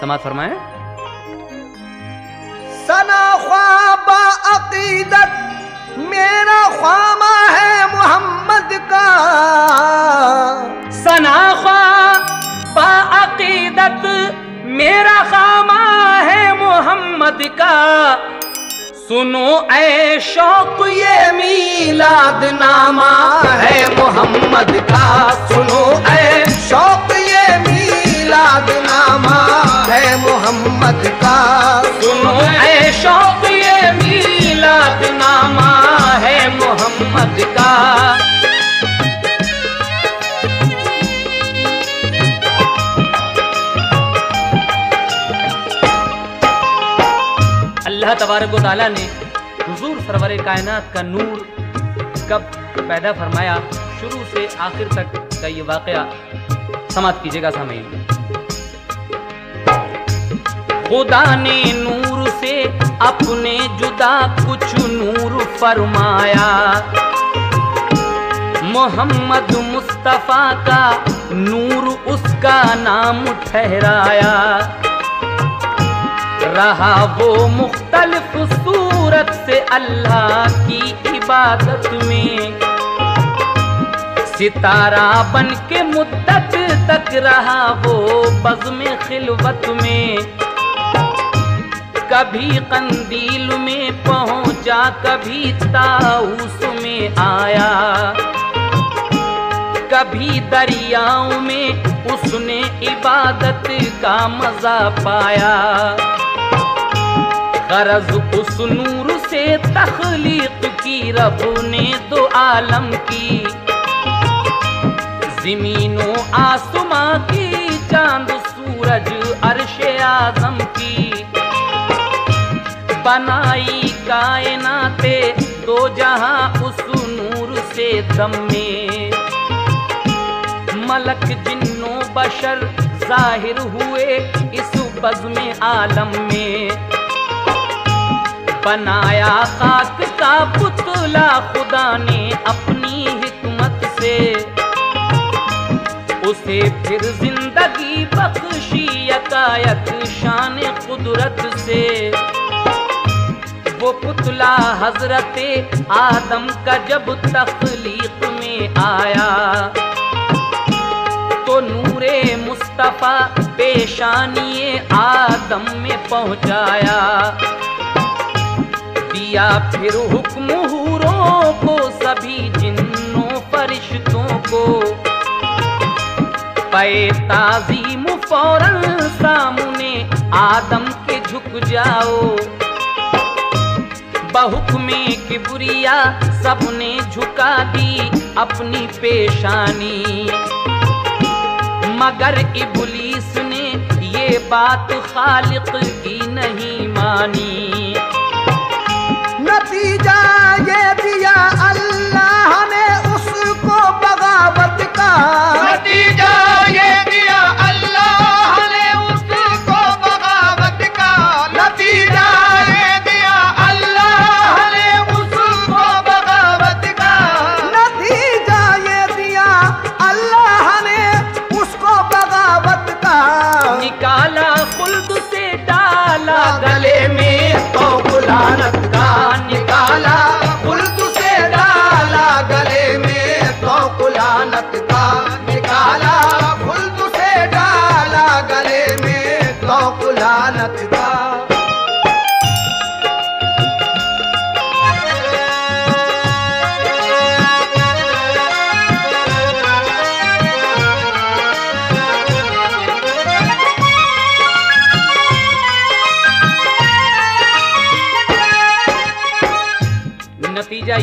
समाज फरमाए। सना ख्वाबा अकीदत मेरा ख्वामा है मोहम्मद का। सना सनाखा बाकीदत मेरा खामा है मोहम्मद का। सुनो ऐ शौक ये मीलाद नामा है मोहम्मद का। सुनो ऐ शौक ये मीलाद नामा है मोहम्मद का। सुनो, ऐ शौक ये मीलाद नामा है मोहम्मद का। अल्लाह तबारक ताला ने हुजूर सरवर कायनात का नूर कब पैदा फरमाया। शुरू से आखिर तक का ये वाकया समाप्त कीजिएगा सामयीन खुदा ने नूर से अपने जुदा कुछ नूर फरमाया। मोहम्मद मुस्तफ़ा का नूर उसका नाम ठहराया। रहा वो मुख्तलिफ़ सूरत से अल्लाह की इबादत में। सितारा बन के मुद्दत तक रहा वो बज़ में खिलवत में। कभी कंदील में पहुँचा, कभी ताउस में आया। कभी दरियाओं में उसने इबादत का मज़ा पाया। गरज उस नूर से तखलीक की, रब ने दो आलम की। जमीनों आसमां की बनाई कायनाते दो जहाँ उस नूर से दम। मलक जिन्नो बशर ज़ाहिर हुए इस बज़ में आलम में। बनाया खाक का पुतला खुदा ने अपनी हिकमत से। उसे फिर ज़िंदगी बख्शी यकायत शान कुदरत से। वो पुतला हज़रत आदम का जब तखलीक में आया तो नूरे मुस्तफ़ा पेशानिए आदम में पहुँचाया। दिया फिर हुक्म हूरों को, सभी जिन्नों फरिश्तों को। पे ताजीम फ़ौरन सामने आदम के झुक जाओ। बहुक में किबरिया सबने झुका दी अपनी पेशानी। मगर इबलीस ने ये बात खालिक की नहीं मानी। नतीजा ये दिया अल्लाह ने उसको बगावत का। नतीजा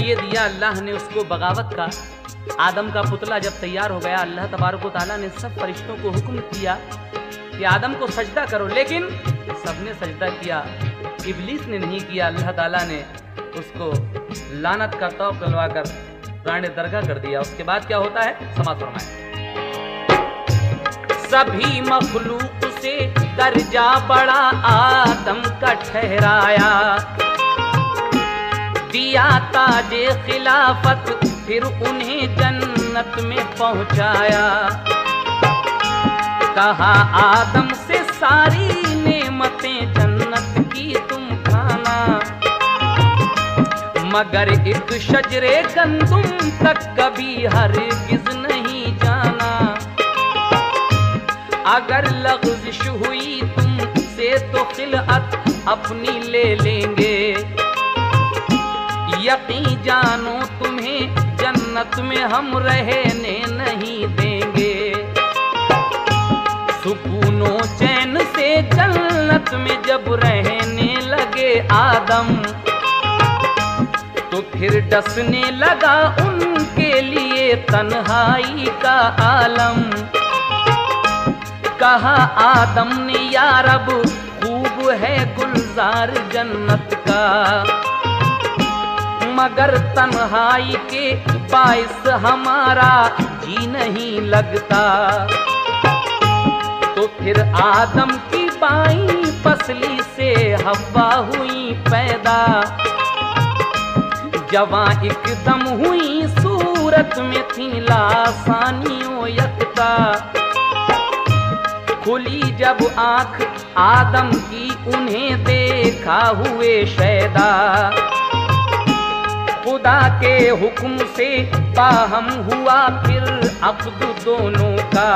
ये दिया अल्लाह ने उसको बगावत का। आदम का पुतला जब तैयार हो गया, अल्लाह तबारक ताला ने सब फरिश्तों को हुक्म किया कि आदम को सजदा करो, लेकिन सबने सजदा किया। इबलीस ने नहीं किया, अल्लाह ताला ने उसको लानत का तौक डलवा कर राणे दरगाह कर दिया। उसके बाद क्या होता है? समाज फरमाए सभी मखलूक से दर्जा बड़ा आदम का ठहराया। दिया ताज खिलाफत, फिर उन्हें जन्नत में पहुँचाया। कहा, आदम से सारी नेमतें जन्नत की तुम खाना। मगर एक शजरे गंदुम तक कभी हर गिज नहीं जाना। अगर लफ्जिश हुई तुमसे तो खिलत अपनी ले लेंगे। यकीन जानो, तुम्हें जन्नत में हम रहने नहीं देंगे। सुकूनो चैन से जन्नत में जब रहने लगे आदम तो फिर डसने लगा उनके लिए तन्हाई का आलम। कहा, आदम ने या रब खूब है गुलजार जन्नत का। मगर तन्हाई के बाइस हमारा जी नहीं लगता। तो फिर आदम की बाई पसली से हवा हुई पैदा। जवा एकदम हुई सूरत में थी लासानियों यकता। खुली जब आँख आदम की उन्हें देखा हुए शैदा। खुदा के हुक्म से बाहम हुआ फिर अब्द दोनों का।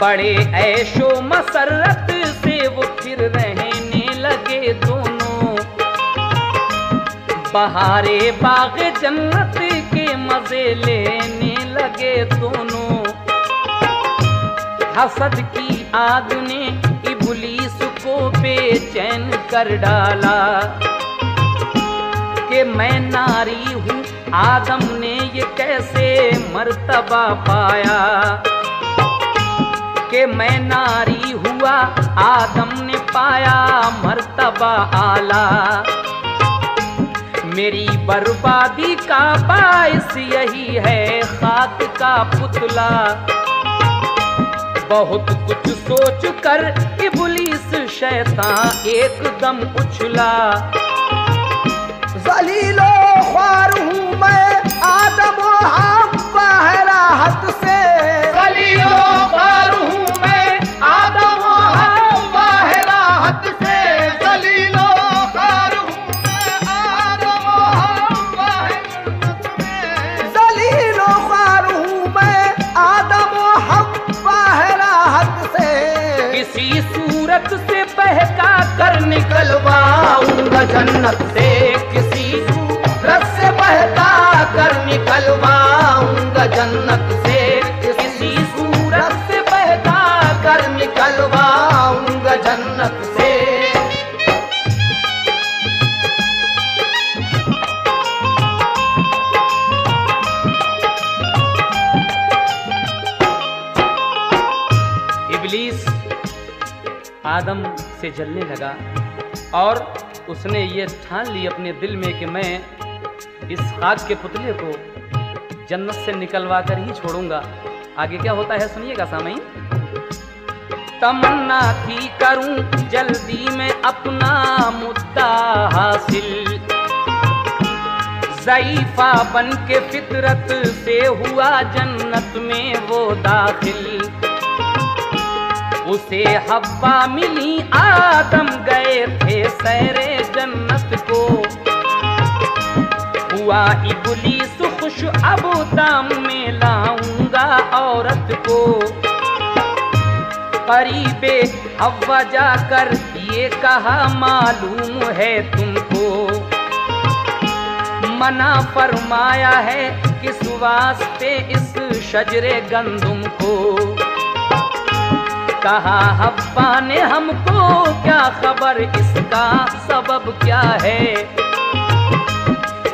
बड़े ऐशो मसरत से वो फिर रहने लगे दोनों। बहारे बाग जन्नत के मज़े लेने लगे दोनों। हसद की आग ने इबलीस को बेचैन कर डाला। कि मैं नारी हूँ। आदम ने ये कैसे मर्तबा पाया? कि मैं नारी हुआ, आदम ने पाया मर्तबा आला। मेरी बर्बादी का बायस यही है खाक का पुतला। बहुत कुछ सोच कर इबलीस शैतान एकदम उछला। जलीलो ख्वार हूँ मैं। आदम हम बहराहत से। गलियों पर हूँ मैं। आदम हम बाहराहत से। गलीलों पर हूँ मैं। आदम हम बाहराहत में जलीलो ख्वार हूँ मैं। आदम हम बहराहत से। किसी सूरत से बहका कर निकलवाऊँगा जन्नत से। जन्नत से किसी सूरत से बहका कर निकलवाऊँगा जन्नत से। इबलीस आदम से जलने लगा और उसने ये ठान ली अपने दिल में कि मैं इस खाक के पुतले को जन्नत से निकलवा कर ही छोड़ूँगा। आगे क्या होता है सुनिएगा सामई। तमन्ना थी करूँ जल्दी में अपना मुद्दा हासिल। जईफा बन के फितरत से हुआ जन्नत में वो दाखिल। उसे हब्बा मिली आदम, गए थे सैरे जन्नत को। हुआ इबलीस खुश, अब दाम में लाऊँगा औरत को। करीबे हवा जाकर ये कहा मालूम है तुमको। मना फरमाया है किस वास्ते इस शजरे गंदुम को। कहा, हब्बा ने हमको क्या खबर, इसका सबब क्या है?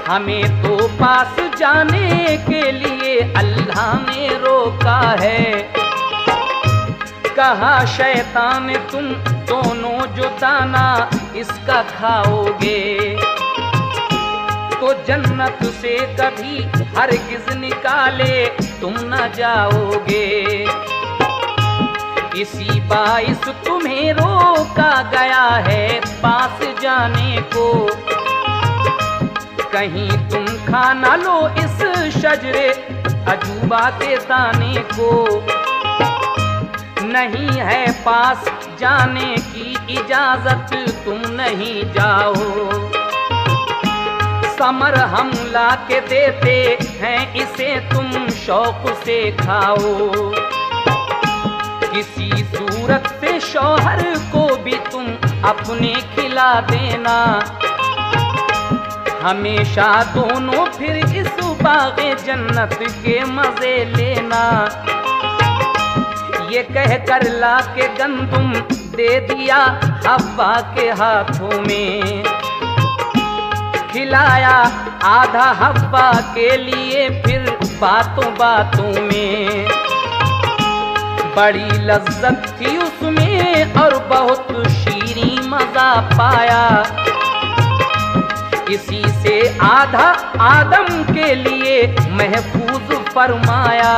हमें तो पास जाने के लिए अल्लाह ने रोका है। कहा, शैतान, तुम दोनों जो दाना इसका खाओगे तो जन्नत से कभी हरगिज निकाले तुम न जाओगे। इसी बाइस तुम्हें रोका गया है पास जाने को। कहीं तुम खा ना लो इस शजरे, अजूबा के दाने को। नहीं है पास जाने की इजाज़त, तुम नहीं जाओ। समर हम ला के देते हैं, इसे तुम शौक से खाओ। किसी सूरत से शौहर को भी तुम अपने खिला देना। हमेशा दोनों फिर इस बागे जन्नत के मज़े लेना। ये कह कर ला के गंदुम दे दिया हवा के हाथों में। खिलाया आधा हवा के लिए फिर बातों बातों में। बड़ी लज्जत थी उसमें और बहुत शीरी मज़ा पाया। इसी से आधा आदम के लिए महफूज फरमाया।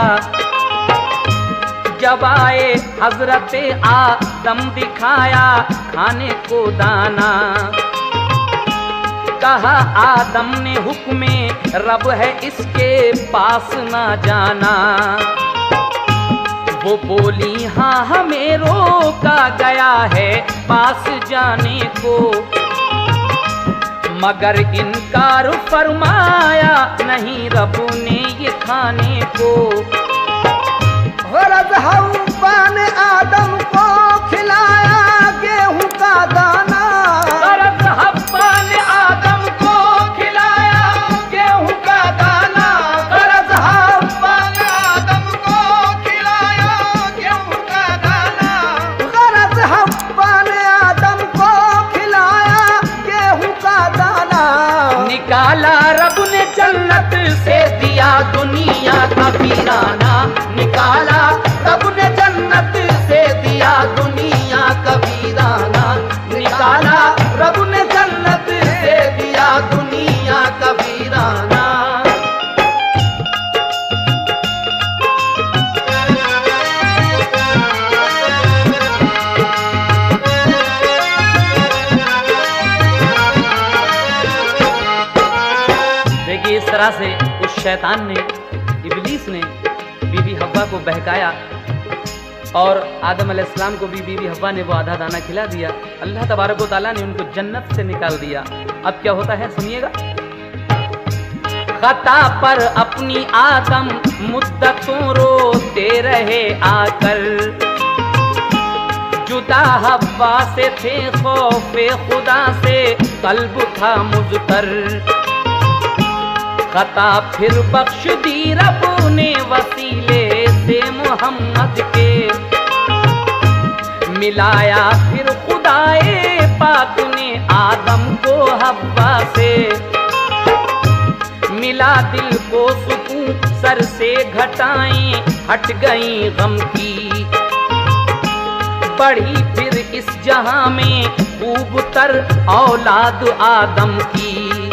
जब आए हज़रत आदम दिखाया खाने को दाना। कहा, आदम ने हुक्मे, रब है इसके पास ना जाना। वो बोली हाँ हमें रोका गया है पास जाने को। मगर इनकार फरमाया, नहीं रबू ने ये खाने को। गरज पान आदम को खिलाया गेहूँ का दाना। दुनिया का वीराना निकाला रब ने जन्नत से दिया दुनिया का वीराना देखिए इस तरह से उस शैतान ने, इबलीस ने बीबी हव्वा को बहकाया। और आदम अलैहिस्सलाम को भी बीबी हव्वा ने वो आधा दाना खिला दिया। अल्लाह तबारक ताला ने उनको जन्नत से निकाल दिया। अब क्या होता है सुनिएगा? खता पर अपनी आदम मुद्दतों रोते रहे आकर। जुदा हवा से थे खौफे खुदा से, कल्ब था मुजतर। खता फिर बख्श दी रब ने वसीले से मोहम्मद मिलाया। फिर खुदाए पाक ने आदम को हवा से। मिला दिल को सुकून, सर से घटाएँ, हट गई गम की। बढ़ी फिर इस जहाँ में खूब तर औलाद आदम की।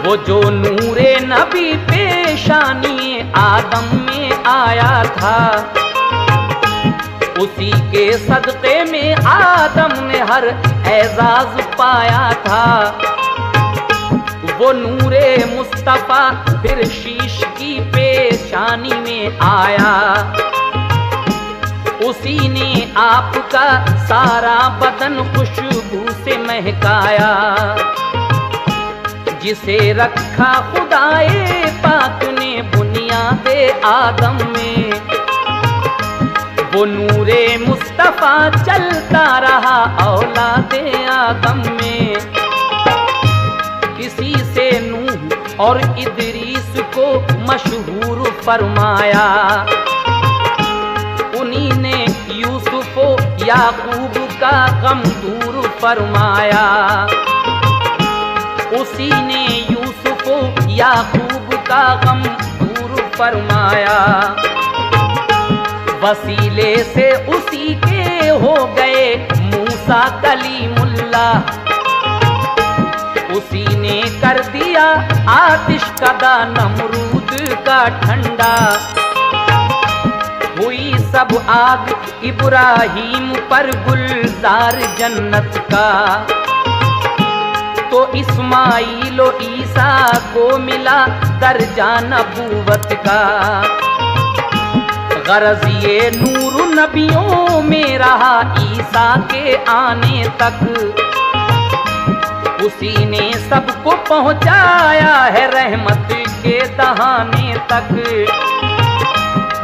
वो जो नूरे नबी पेशानी आदम में आया था। उसी के सदक़े में आदम ने हर एजाज पाया था। वो नूरे मुस्तफ़ा फिर शीश की पेशानी में आया। उसी ने आपका सारा बदन खुशबू से महकाया। जिसे रखा खुदाए पाक ने बुनियादे आदम में। वो नूरे मुस्तफ़ा चलता रहा औलादे आदम में। इसी से नूह और इदरीस को मशहूर फरमाया। उन्हीं ने यूसुफ याकूब का गम दूर फरमाया। उसी ने यूसुफ याकूब का गम दूर फरमाया। वसीले से उसी के हो गए मूसा कली कलीमुल्ला। उसी ने कर दिया आतिश कदा नमरूद का ठंडा। हुई सब आग इब्राहिम पर गुलजार जन्नत का। तो इस्माइल ईसा को मिला दर्जा नबूवत का। गरज ये नूर नबियों में रहा ईसा के आने तक। उसी ने सबको पहुँचाया है रहमत के दहाने तक।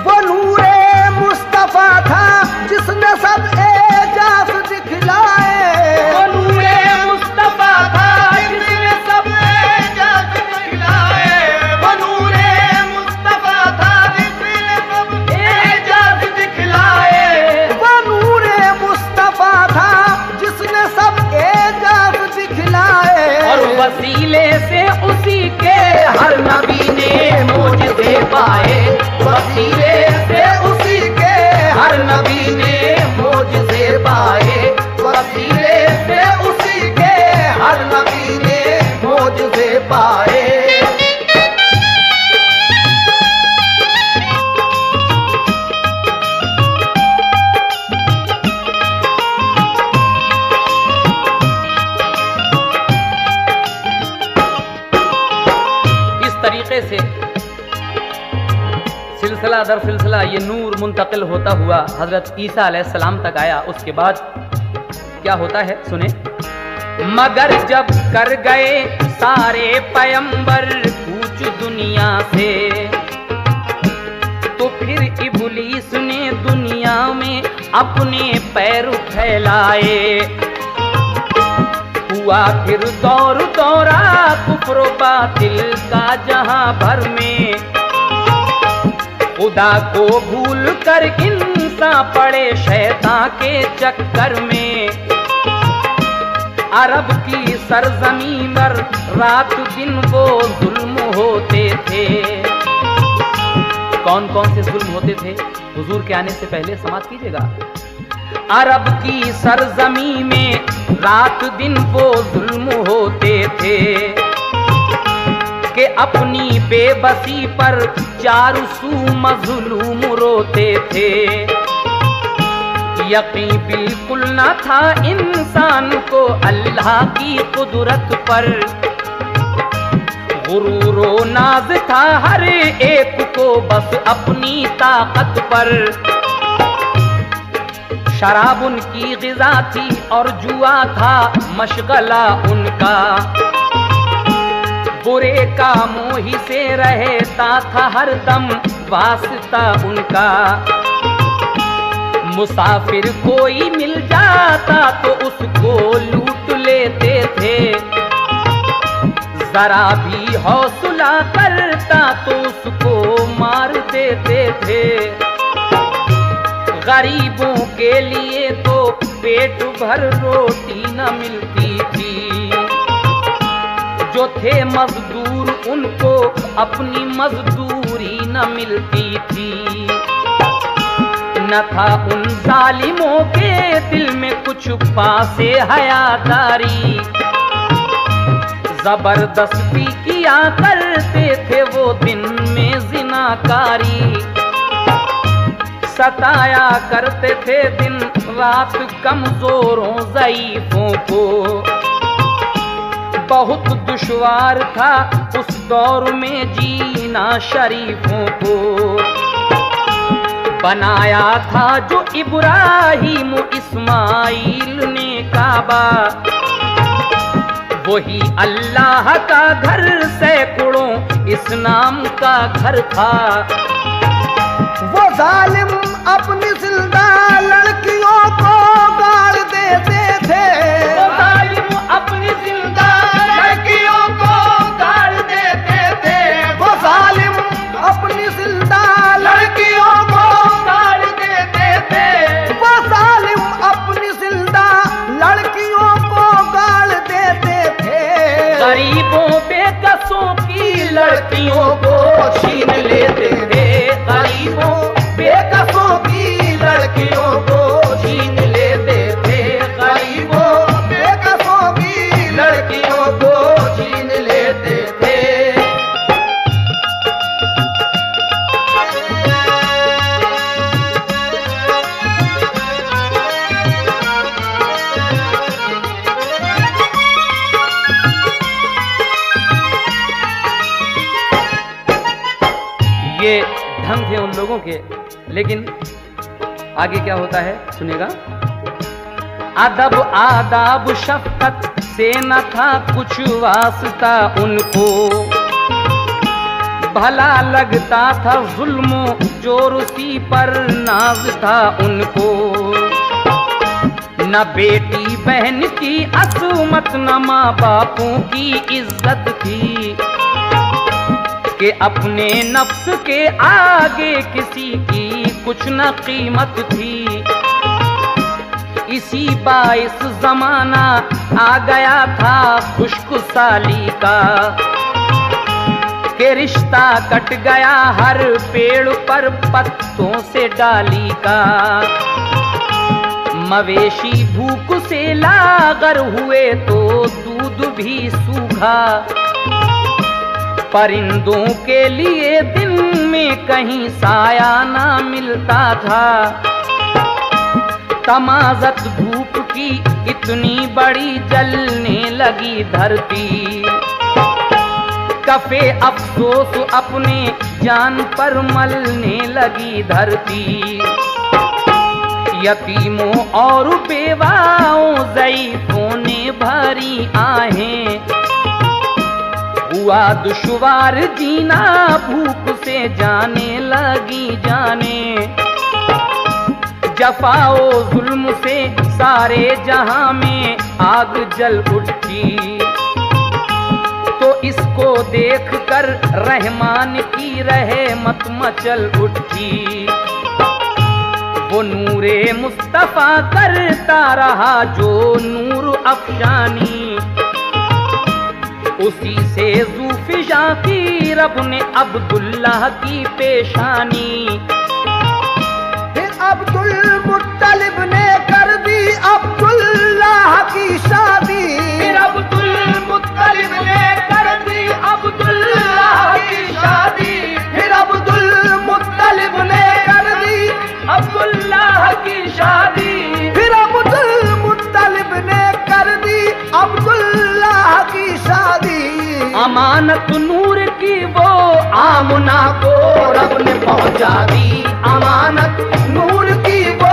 वो नूरे मुस्तफ़ा था जिसने सब एजाज दिखलाए। वो नूरे सिलसिला ये नूर मुंतकिल होता हुआ हज़रत ईसा सलाम तक आया। उसके बाद क्या होता है? सुने। मगर जब कर गए सारे पयंबर पूछ दुनिया से तो फिर इबलीस ने दुनिया में अपने पैर फैलाए। हुआ फिर दौर दौरा कुफर बातिल का जहाँ भर में खुदा को भूल कर इंसान पड़े शैतान के चक्कर में। अरब की सरजमी पर रात दिन वो जुल्म होते थे। कौन कौन से जुल्म होते थे? हुजूर के आने से पहले समाप्त कीजिएगा। अरब की सरजमी में रात दिन वो जुल्म होते थे। कि अपनी बेबसी पर चारू सू मजलूम रोते थे। यकीन बिल्कुल न था इंसान को अल्लाह की कुदरत पर। गुरूरो नाज था हर एक को बस अपनी ताकत पर। शराब उनकी गिजा थी और जुआ था मशगला उनका। बुरे कामों ही से रहता था हर दम वास्ता उनका। मुसाफिर कोई मिल जाता तो उसको लूट लेते थे। जरा भी हौसला करता तो उसको मार देते थे। गरीबों के लिए तो पेट भर रोटी न मिलती थी। जो थे मजदूर, उनको अपनी मजदूरी न मिलती थी। न था उन जालिमों के दिल में कुछ पासे हयादारी। ज़बरदस्ती किया करते थे वो दिन में जिनाकारी। सताया करते थे दिन रात कमजोरों जईफों को। बहुत दुश्वार था उस दौर में जीना शरीफों को। बनाया था जो इब्राहिम इस्माइल ने काबा। वही अल्लाह का घर सैकड़ों इस नाम का घर था। वो जालिम अपनी आगे क्या होता है? सुनेगा। अदब आदाब, शफकत से न था कुछ वास्ता उनको। भला लगता था जुल्म ज़ोर उसी पर नाज था उनको। न बेटी बहन की असमत न माँ बापों की इज़्ज़त थी। कि अपने नफ्स के आगे किसी की कुछ न कीमत थी। इसी बाइस जमाना आ गया था खुशक साली का। के रिश्ता कट गया हर पेड़ पर पत्तों से डाली का। मवेशी भूख से लागर हुए तो दूध भी सूखा। परिंदों के लिए दिन में कहीं साया ना मिलता था। तमाजत धूप की इतनी बड़ी जलने लगी धरती। कफे अफसोस अपने जान पर मलने लगी धरती। यतीमों और बेवाओं जईफों ने भरी आहें। हुआ, दुश्वार जीना भूख से जाने लगी जाने। जफाओ जुल्म से सारे जहाँ में आग जल उठती। तो इसको देखकर रहमान की रहे मत मचल उठती। वो नूरे मुस्तफ़ा करता रहा, जो नूर अफशानी उसी से जूफिशा की रब ने अब्दुल्लाह की पेशानी। फिर अब्दुल मुत्तलिब ने कर दी अब्दुल्लाह की शादी। फिर अब्दुल मुत्तलिब ने कर दी अब्दुल्लाह की शादी। अमानत नूर की वो आमना को रब ने पहुँचा दी। अमानत नूर की वो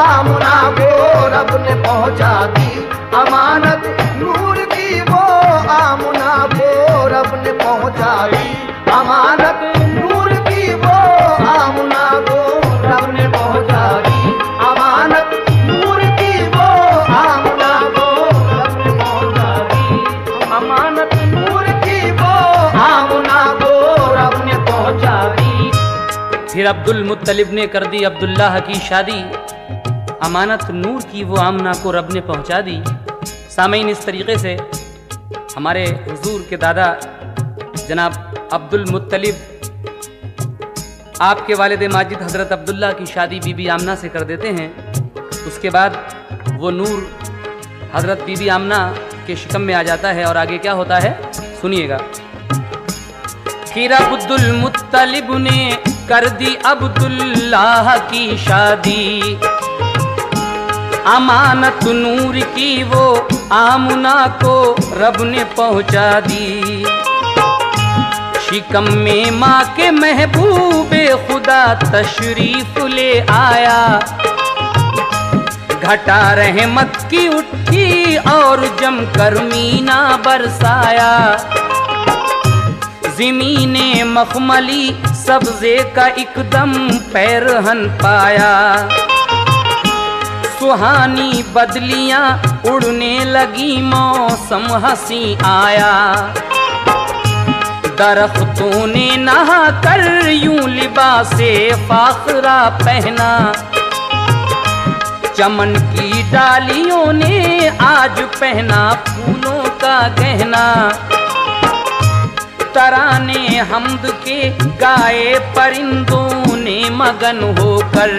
आमना को रब ने पहुँचा दी। अमानत नूर की वो आमना को रब ने पहुँचा दी। फिर अब्दुल मुत्तलिब ने कर दी अब्दुल्लाह की शादी। अमानत नूर की वो आमना को रब ने पहुँचा दी। सामीन इस तरीके से हमारे हुजूर के दादा जनाब अब्दुल मुत्तलिब, आपके वालिद माजिद हज़रत अब्दुल्ला की शादी बीबी आमना से कर देते हैं। उसके बाद वो नूर हज़रत बीबी आमना के शिकम में आ जाता है और आगे क्या होता है? सुनिएगा। अब्दुल मुत्तलिब ने कर दी अब्दुल्लाह की शादी। अमानत नूर की वो आमुना को रब ने पहुँचा दी। शिकम में माँ के महबूबे खुदा तशरीफ़ ले आया। घटा रहमत की उठी और जमकर मीना बरसाया। जमीने मखमली सब्जे का एकदम पैरहन पाया। सुहानी बदलियाँ उड़ने लगी, मौसम हँसी आया। दरख्तों ने नहा कर यूँ लिबासे फाखरा पहना। चमन की डालियों ने आज पहना, फूलों का गहना। तराने हमद के गाए परिंदों ने मगन होकर।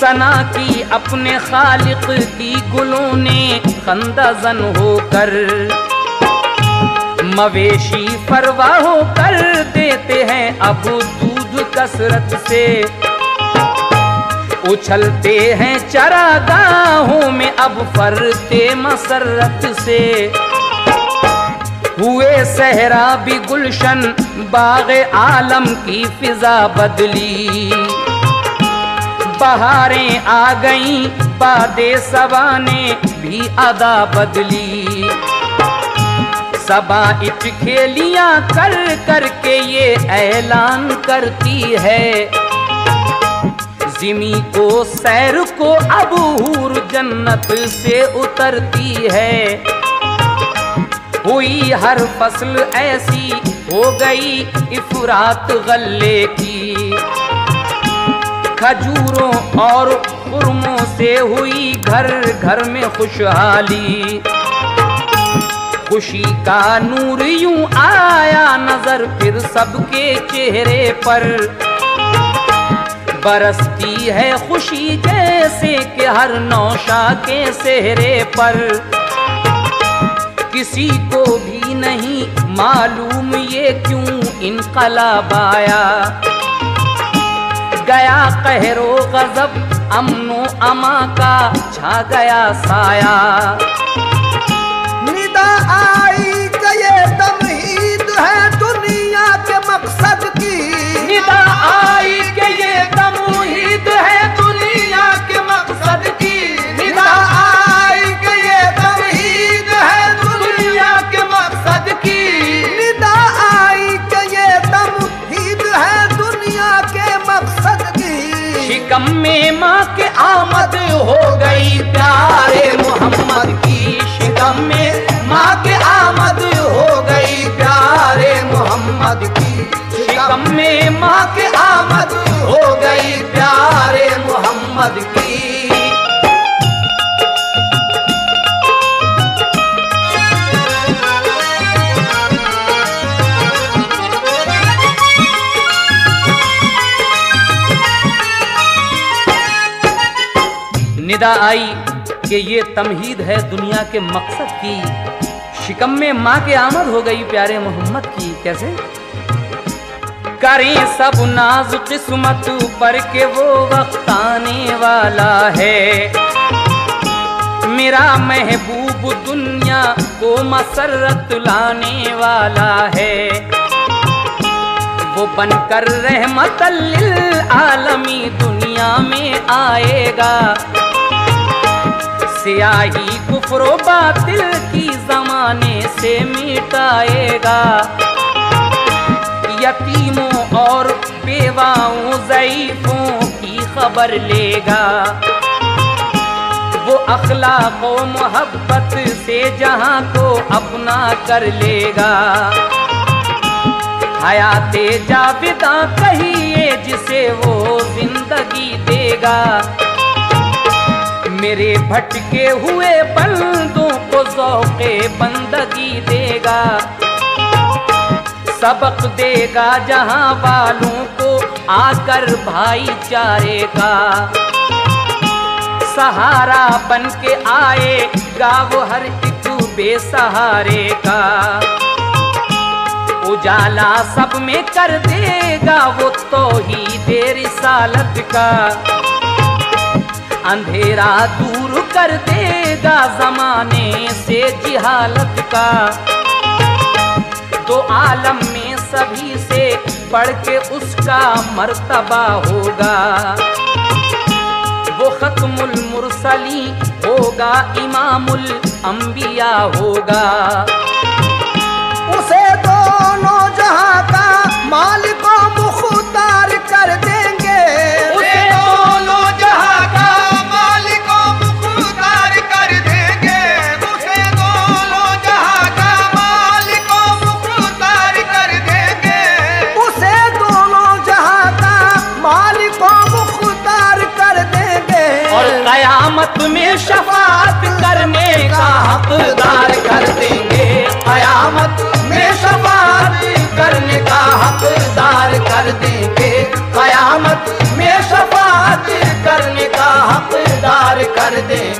सना की अपने खालिक की गुलों ने खंदाजन होकर। मवेशी फरवा होकर देते हैं अब दूध कसरत से। उछलते हैं चरागाहों में अब फरते मसरत से। हुए सहरा भी गुलशन, बाग आलम की फिजा बदली। बहारें आ गईं, बादे सबा ने भी अदा बदली। सबा इच खेलियाँ कर करके ये ऐलान करती है। जिमी को सैर को अब हूर जन्नत से उतरती है। हुई हर फ़सल ऐसी हो गई इफरात गल्ले की। खजूरों और खुरमों से हुई घर घर में खुशहाली। खुशी का नूर यूँ आया नज़र फिर सबके चेहरे पर। बरसती है खुशी जैसे कि हर नौशा के सेहरे पर। किसी को भी नहीं मालूम ये क्यों इनकलाब आया। गया कहरो गजब अमनो अमा का छा गया साया। निदा आई कि ये तमहीद है दुनिया के मकसद की। निदा आई के ये तमहीद में माँ के आमद हो गई प्यारे मोहम्मद की शिकम में। माँ के आमद हो गई प्यारे मोहम्मद की शिकम में। माँ के आमद हो गई प्यारे मोहम्मद की निदा आई कि ये तमहीद है दुनिया के मकसद की। शिकम में माँ के आमद हो गई प्यारे मोहम्मद की। कैसे? करें सब नाज किस्मत पर के वो वक्त आने वाला है। मेरा महबूब दुनिया को मसरत लाने वाला है। वो बनकर रहमत आलमी दुनिया में आएगा। सियाही कुफरो बातिल की जमाने से मिटाएगा। यतीमों और बेवाओं ज़ईफों की खबर लेगा। वो अखलाक मोहब्बत से जहाँ को अपना कर लेगा। हयाते जाविदा कहिए जिसे वो ज़िंदगी देगा। मेरे भटके हुए बंदों को जौके बंदगी देगा। सबक देगा जहाँ वालों को आकर भाईचारे का सहारा बन के आएगा वो हर एक बेसहारे का उजाला सब में कर देगा वो तो ही देर सालत का। अंधेरा दूर कर देगा जमाने से जिहालत का। तो आलम में सभी से पढ़ के उसका मर्तबा होगा। वो खत्मुल मुरसली होगा, इमामुल अंबिया होगा। उसे दोनों जहाँ का मालिक कर देंगे कयामत में सफात करने का हकदार कर देंगे।